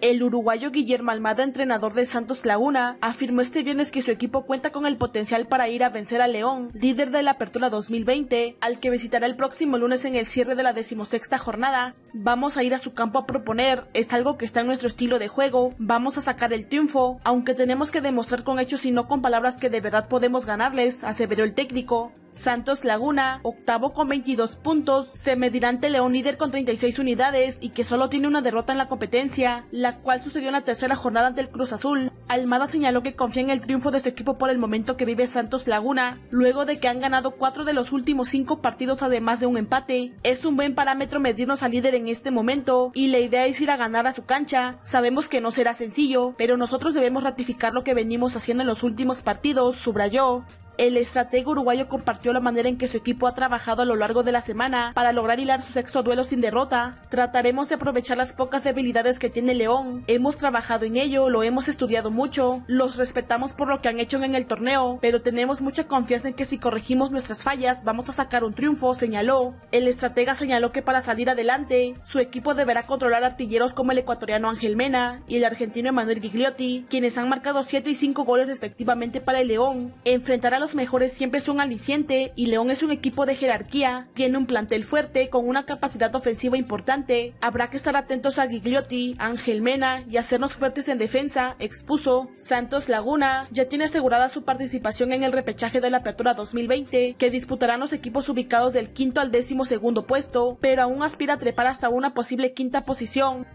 El uruguayo Guillermo Almada, entrenador de Santos Laguna, afirmó este viernes que su equipo cuenta con el potencial para ir a vencer a León, líder de la Apertura 2020, al que visitará el próximo lunes en el cierre de la decimosexta jornada. Vamos a ir a su campo a proponer, es algo que está en nuestro estilo de juego, vamos a sacar el triunfo, aunque tenemos que demostrar con hechos y no con palabras que de verdad podemos ganarles, aseveró el técnico. Santos Laguna, octavo con 22 puntos, se medirá ante León líder con 36 unidades y que solo tiene una derrota en la competencia, la cual sucedió en la tercera jornada ante el Cruz Azul. Almada señaló que confía en el triunfo de su equipo por el momento que vive Santos Laguna, luego de que han ganado cuatro de los últimos cinco partidos además de un empate. Es un buen parámetro medirnos al líder en este momento y la idea es ir a ganar a su cancha. Sabemos que no será sencillo, pero nosotros debemos ratificar lo que venimos haciendo en los últimos partidos, subrayó. El estratega uruguayo compartió la manera en que su equipo ha trabajado a lo largo de la semana para lograr hilar su sexto duelo sin derrota. Trataremos de aprovechar las pocas debilidades que tiene León. Hemos trabajado en ello, lo hemos estudiado mucho, los respetamos por lo que han hecho en el torneo, pero tenemos mucha confianza en que si corregimos nuestras fallas vamos a sacar un triunfo, señaló. El estratega señaló que para salir adelante, su equipo deberá controlar artilleros como el ecuatoriano Ángel Mena y el argentino Emanuel Gigliotti, quienes han marcado 7 y 5 goles respectivamente para el León. Enfrentará a los mejores siempre es un aliciente y León es un equipo de jerarquía, tiene un plantel fuerte con una capacidad ofensiva importante. Habrá que estar atentos a Gigliotti, Ángel Mena y hacernos fuertes en defensa, expuso. Santos Laguna ya tiene asegurada su participación en el repechaje de la Apertura 2020, que disputarán los equipos ubicados del quinto al décimo segundo puesto, pero aún aspira a trepar hasta una posible quinta posición.